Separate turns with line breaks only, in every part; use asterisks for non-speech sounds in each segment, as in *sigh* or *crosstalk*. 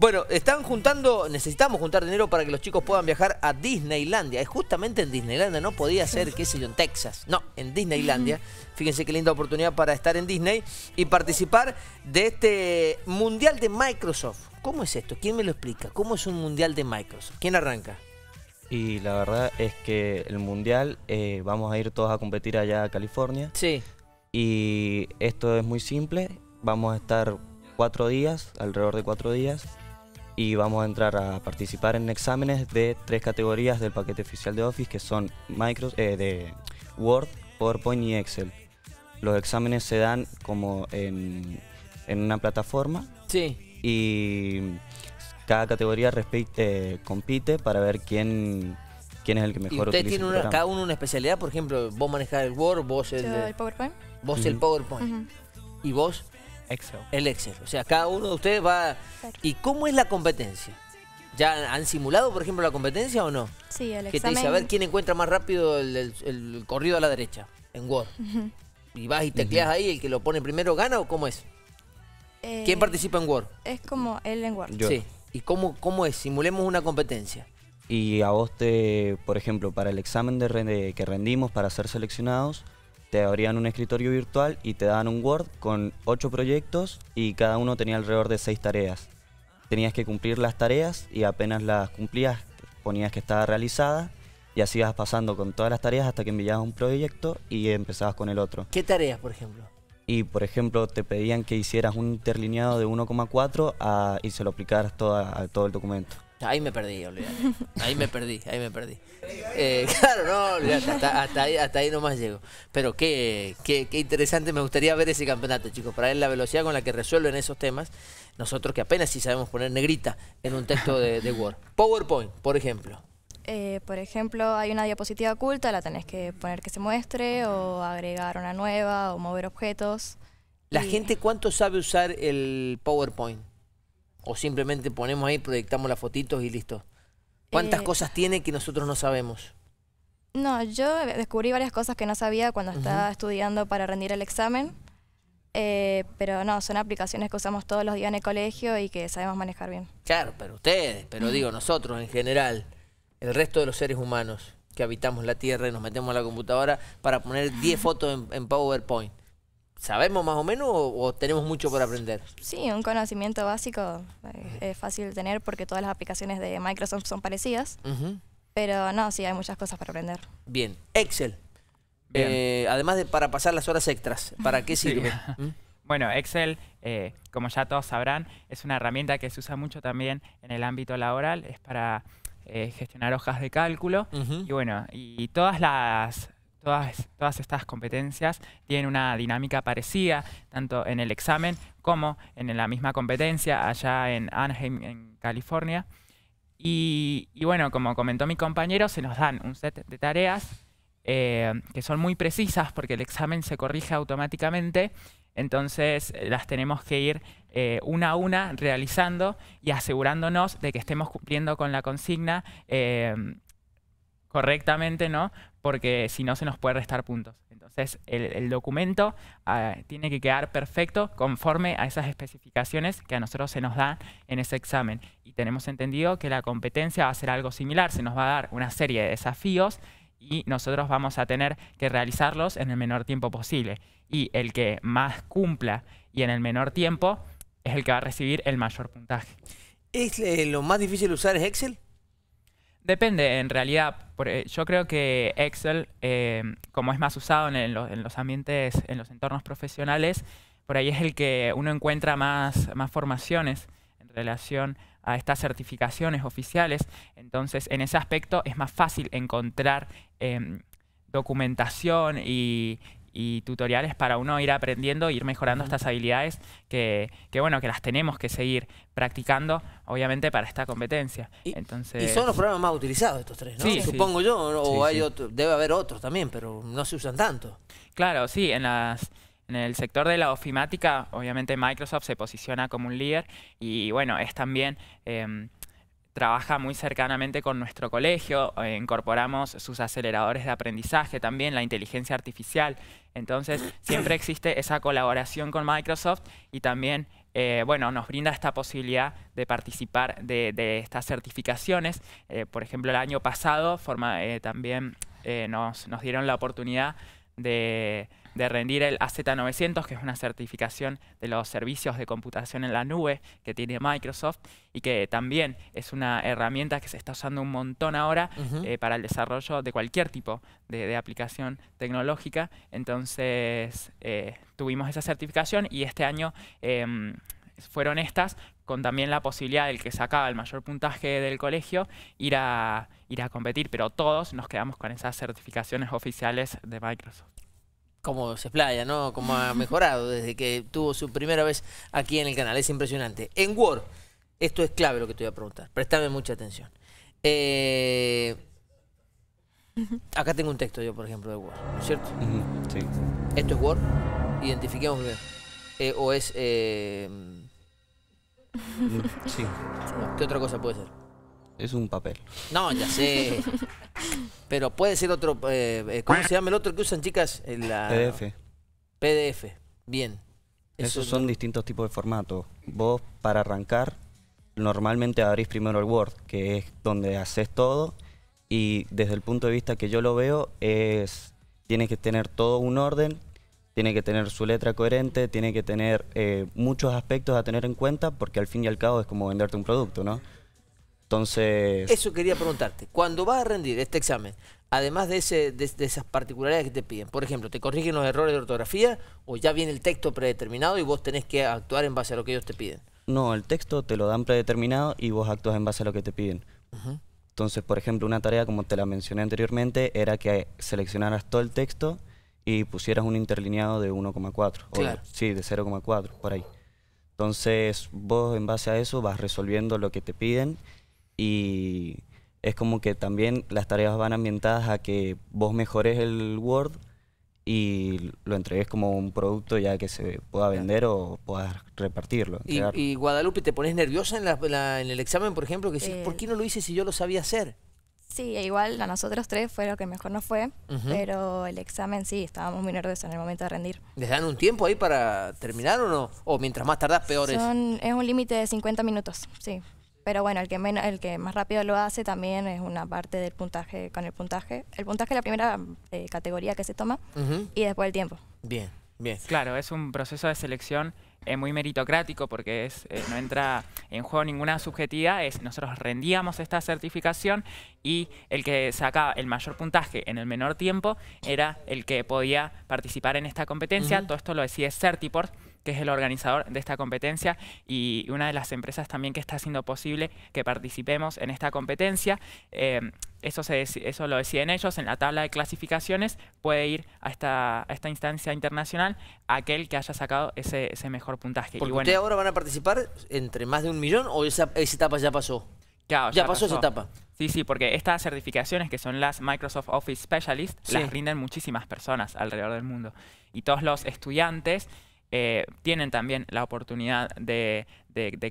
Bueno, están juntando, necesitamos juntar dinero para que los chicos puedan viajar a Disneylandia. Es justamente en Disneylandia, no podía ser, qué sé yo, en Texas. No, en Disneylandia. Fíjense qué linda oportunidad para estar en Disney y participar de este Mundial de Microsoft. ¿Cómo es esto? ¿Quién me lo explica? ¿Cómo es un Mundial de Microsoft? ¿Quién arranca?
Y la verdad es que el Mundial eh, vamos a ir todos a competir allá a California.
Sí.
Y esto es muy simple. Vamos a estar cuatro días, alrededor de cuatro días, y vamos a entrar a participar en exámenes de tres categorías del paquete oficial de Office, que son Microsoft, eh, de Word, PowerPoint y Excel. Los exámenes se dan como en, en una plataforma.
Sí.
Y cada categoría eh, compite para ver quién, quién es el que mejor
¿Y usted tiene cada uno una especialidad? Por ejemplo, vos manejás el Word, vos el,
el PowerPoint.
Vos el PowerPoint. ¿Y vos?
Excel.
El Excel. O sea, cada uno de ustedes va... ¿Y cómo es la competencia? ¿Ya han simulado, por ejemplo, la competencia o no?
Sí, el
examen... Que te dice, a ver quién encuentra más rápido el, corrido a la derecha, en Word. Y vas y tecleas ahí, el que lo pone primero gana o cómo es? ¿Quién eh, participa en Word?
Es como él en Word.
Sí. ¿Y cómo, cómo es? Simulemos una competencia.
Y a vos te, por ejemplo, para el examen de, que rendimos para ser seleccionados, te abrían un escritorio virtual y te daban un Word con ocho proyectos y cada uno tenía alrededor de seis tareas. Tenías que cumplir las tareas y apenas las cumplías ponías que estaba realizada y así ibas pasando con todas las tareas hasta que enviabas un proyecto y empezabas con el otro.
¿Qué tareas, por ejemplo?
y por ejemplo te pedían que hicieras un interlineado de 1,4 y se lo aplicaras todo, a, todo el documento.
Ahí me perdí, olvidate. Ahí me perdí, ahí me perdí. Eh, *laughs* claro, no, olvidate, hasta, ahí, hasta ahí nomás llego. Pero qué, qué, qué, interesante, me gustaría ver ese campeonato, chicos, para ver la velocidad con la que resuelven esos temas. Nosotros que apenas sí sabemos poner negrita en un texto de, de Word. PowerPoint, por ejemplo.
Eh, por ejemplo, hay una diapositiva oculta, la tenés que poner que se muestre o agregar una nueva o mover objetos.
¿La gente cuánto sabe usar el PowerPoint? ¿O simplemente ponemos ahí, proyectamos las fotitos y listo? ¿Cuántas eh, cosas tiene que nosotros no sabemos?
No, yo descubrí varias cosas que no sabía cuando estaba estudiando para rendir el examen. Eh, pero no, son aplicaciones que usamos todos los días en el colegio y que sabemos manejar bien.
Claro, pero ustedes, pero digo *laughs* nosotros en general el resto de los seres humanos que habitamos la Tierra y nos metemos a la computadora para poner 10 fotos en, PowerPoint. ¿Sabemos más o menos o, tenemos mucho por aprender?
Sí, un conocimiento básico eh, es fácil de tener porque todas las aplicaciones de Microsoft son parecidas. Pero no, sí, hay muchas cosas para aprender.
Bien. Excel. Eh, además de para pasar las horas extras, ¿para qué *laughs* sirve? *laughs* ¿Mm?
Bueno, Excel, eh, como ya todos sabrán, es una herramienta que se usa mucho también en el ámbito laboral. Es para eh, gestionar hojas de cálculo. Y bueno, y todas las todas, todas estas competencias tienen una dinámica parecida, tanto en el examen como en la misma competencia allá en Anaheim, en California. Y, bueno, como comentó mi compañero, se nos dan un set de tareas eh, que son muy precisas porque el examen se corrige automáticamente entonces eh, las tenemos que ir eh, una a una realizando y asegurándonos de que estemos cumpliendo con la consigna correctamente, ¿no? Porque si no se nos puede restar puntos. Entonces el, documento ah, tiene que quedar perfecto conforme a esas especificaciones que a nosotros se nos dan en ese examen. Y tenemos entendido que la competencia va a ser algo similar, se nos va a dar una serie de desafíos y nosotros vamos a tener que realizarlos en el menor tiempo posible. Y el que más cumpla y en el menor tiempo es el que va a recibir el mayor puntaje.
¿Es eh, lo más difícil usar es Excel?
Depende, en realidad. Eh, yo creo que Excel, eh, como es más usado en, los ambientes, en los entornos profesionales, por ahí es el que uno encuentra más, más formaciones en relación a estas certificaciones oficiales. Entonces, en ese aspecto es más fácil encontrar em, documentación y, tutoriales para uno ir aprendiendo e ir mejorando estas habilidades que, bueno, que las tenemos que seguir practicando, obviamente, para esta competencia.
Y, Entonces, son los programas más utilizados estos tres, ¿no? Sí, Supongo yo, o hay otro, debe haber otros también, pero no se usan tanto.
Claro, sí, en las en el sector de la ofimática, obviamente Microsoft se posiciona como un líder y bueno, es también... Em, trabaja muy cercanamente con nuestro colegio, eh, incorporamos sus aceleradores de aprendizaje también, la inteligencia artificial. Entonces, *coughs* siempre existe esa colaboración con Microsoft y también, eh, bueno, nos brinda esta posibilidad de participar de, estas certificaciones. Eh, por ejemplo, el año pasado también nos, nos dieron la oportunidad de de rendir el AZ900, que es una certificación de los servicios de computación en la nube que tiene Microsoft y que también es una herramienta que se está usando un montón ahora eh, para el desarrollo de cualquier tipo de, aplicación tecnológica. Entonces eh, tuvimos esa certificación y este año em, fueron estas con también la posibilidad del que sacaba el mayor puntaje del colegio ir a, ir a competir, pero todos nos quedamos con esas certificaciones oficiales de Microsoft
cómo se explaya, ¿no? Cómo ha mejorado desde que tuvo su primera vez aquí en el canal. Es impresionante. En Word, esto es clave lo que te voy a preguntar. Prestame mucha atención. Eh, acá tengo un texto yo, por ejemplo, de Word, ¿no es cierto?
Sí.
Esto es Word. Identifiquemos bien. Eh, o es... Eh, *laughs*
sí.
¿Qué otra cosa puede ser?
Es un papel.
No, ya sé. Pero puede ser otro. Eh, eh, ¿Cómo se llama el otro que usan, chicas?
PDF.
PDF. Bien.
Esos son distintos tipos de formatos. Vos, para arrancar, normalmente abrís primero el Word, que es donde haces todo. Y desde el punto de vista que yo lo veo, es. Tiene que tener todo un orden, tiene que tener su letra coherente, tiene que tener eh, muchos aspectos a tener en cuenta, porque al fin y al cabo es como venderte un producto, ¿no? Entonces...
Eso quería preguntarte. Cuando vas a rendir este examen, además de, ese, de, esas particularidades que te piden, por ejemplo, ¿te corrigen los errores de ortografía o ya viene el texto predeterminado y vos tenés que actuar en base a lo que ellos te piden?
No, el texto te lo dan predeterminado y vos actúas en base a lo que te piden. Entonces, por ejemplo, una tarea, como te la mencioné anteriormente, era que seleccionaras todo el texto y pusieras un interlineado de 1,4. Claro. Sí, de 0,4, por ahí. Entonces, vos en base a eso vas resolviendo lo que te piden y es como que también las tareas van ambientadas a que vos mejores el Word y lo entregues como un producto ya que se pueda vender o puedas repartirlo.
Y, Guadalupe, ¿te pones nerviosa en, la, en el examen, por ejemplo? Que eh, ¿por qué no lo hice si yo lo sabía hacer?
Sí, igual a nosotros tres fue lo que mejor nos fue, pero el examen sí, estábamos muy nerviosos en el momento de rendir.
¿Les dan un tiempo ahí para terminar o no? ¿O mientras más tardás, peor
es? Es un límite de 50 minutos, sí. Pero bueno, el que, menos, el que más rápido lo hace también es una parte del puntaje con el puntaje. El puntaje es la primera eh, categoría que se toma y después el tiempo.
Bien, bien.
Claro, es un proceso de selección eh, muy meritocrático porque es, eh, no entra en juego ninguna subjetividad, es nosotros rendíamos esta certificación y el que sacaba el mayor puntaje en el menor tiempo era el que podía participar en esta competencia. Todo esto lo decide Certiport que es el organizador de esta competencia y una de las empresas también que está haciendo posible que participemos en esta competencia. Eh, eso, se, eso lo deciden ellos, en la tabla de clasificaciones puede ir a esta, esta instancia internacional aquel que haya sacado ese, ese mejor puntaje.
Porque y ahora van a participar entre más de un millón o esa, etapa ya pasó? ya, pasó, esa etapa.
Sí, sí, porque estas certificaciones que son las Microsoft Office Specialist las rinden muchísimas personas alrededor del mundo. Y todos los estudiantes eh, tienen también la oportunidad de,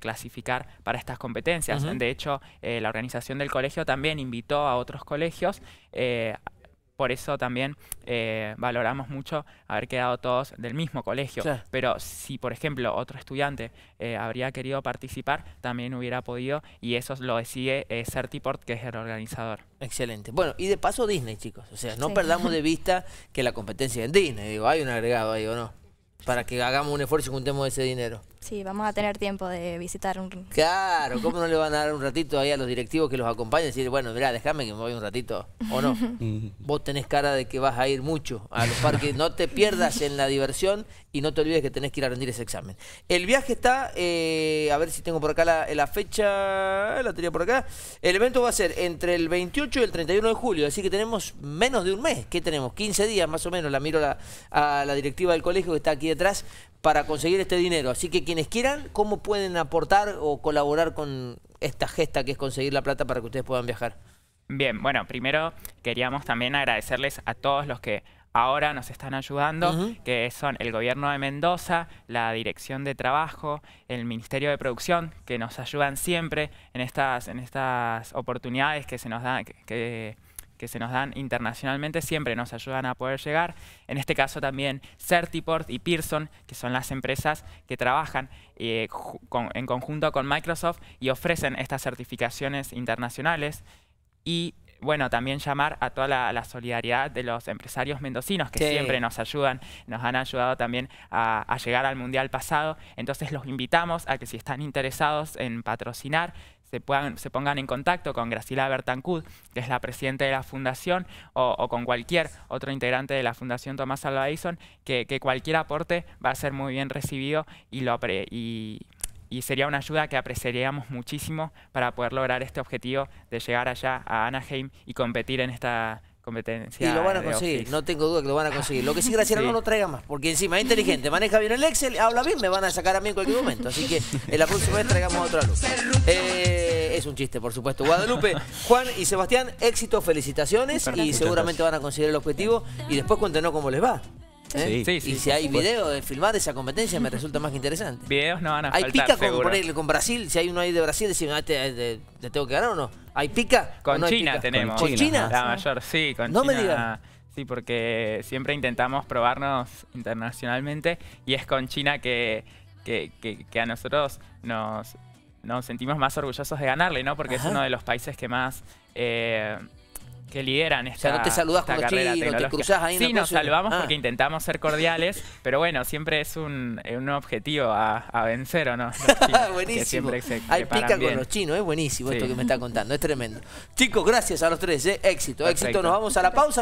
clasificar para estas competencias. De hecho, eh, la organización del colegio también invitó a otros colegios. Eh, por eso también valoramos mucho haber quedado todos del mismo colegio. Pero si, por ejemplo, otro estudiante habría querido participar, también hubiera podido y eso lo decide Certiport, que es el organizador.
Excelente. Bueno, y de paso Disney, chicos. O sea, no perdamos de *laughs* vista que la competencia es en Disney. Digo, hay un agregado ahí o no para que hagamos un esfuerzo y juntemos ese dinero.
Sí, vamos a tener tiempo de visitar un...
Claro, ¿cómo no le *laughs* van a dar un ratito ahí a los directivos que los acompañen decir, bueno, mira, déjame que me voy un ratito, o no? *laughs* Vos tenés cara de que vas a ir mucho a los parques, no te pierdas en la diversión y no te olvides que tenés que ir a rendir ese examen. El viaje está, eh, a ver si tengo por acá la, fecha, la tenía por acá. El evento va a ser entre el 28 y el 31 de julio, así que tenemos menos de un mes. ¿Qué tenemos? 15 días más o menos, la miro a la directiva del colegio que está aquí detrás para conseguir este dinero. Así que quienes quieran, ¿cómo pueden aportar o colaborar con esta gesta que es conseguir la plata para que ustedes puedan viajar?
Bien, bueno, primero queríamos también agradecerles a todos los que ahora nos están ayudando, que son el gobierno de Mendoza, la Dirección de Trabajo, el Ministerio de Producción, que nos ayudan siempre en estas, en estas oportunidades que se nos dan, que, se nos dan internacionalmente, siempre nos ayudan a poder llegar. En este caso también Certiport y Pearson, que son las empresas que trabajan eh, en conjunto con Microsoft y ofrecen estas certificaciones internacionales. Y bueno, también llamar a toda la, solidaridad de los empresarios mendocinos que siempre nos ayudan, nos han ayudado también a, llegar al Mundial pasado. Entonces los invitamos a que si están interesados en patrocinar, se, puedan, se pongan en contacto con Graciela Bertancud, que es la presidenta de la fundación, o, con cualquier otro integrante de la Fundación Tomás Alva Edison, que, cualquier aporte va a ser muy bien recibido y, lo, y, y sería una ayuda que apreciaríamos muchísimo para poder lograr este objetivo de llegar allá a Anaheim y competir en esta competencia.
Y lo van a conseguir, no tengo duda que lo van a conseguir. Lo que sí, Graciela, *laughs* no lo traiga más, porque encima es inteligente, maneja bien el Excel, habla bien, me van a sacar a mí en cualquier momento. Así que en la próxima vez traigamos otra luz. Eh, es un chiste, por supuesto. Guadalupe, *laughs* Juan y Sebastián, éxito, felicitaciones y seguramente van a conseguir el objetivo. Y después cuéntenos cómo les va. ¿Eh? y si hay video de filmar esa competencia me resulta más interesante.
Videos no van a
¿Hay
pica
con, con Brasil? Si hay uno ahí de Brasil, decimos, ah, te, tengo que ganar o no? ¿Hay pica?
Con China tenemos.
¿Con China?
La mayor, sí, con
no
China.
me digas.
Sí, porque siempre intentamos probarnos internacionalmente y es con China que, que, que, a nosotros nos, nos sentimos más orgullosos de ganarle, ¿no? Porque es uno de los países que más... Eh, que lideran esta,
o sea, no te saludas con los chinos, te cruzás ahí.
Sí, nos saludamos porque ah. intentamos ser cordiales, pero bueno, siempre es un, eh, un objetivo a, a, vencer, ¿o no? *laughs*
buenísimo. Hay pica con los chinos, es buenísimo esto que me está contando, es tremendo. Chicos, gracias a los tres, ¿eh? éxito, éxito. Nos vamos a la pausa.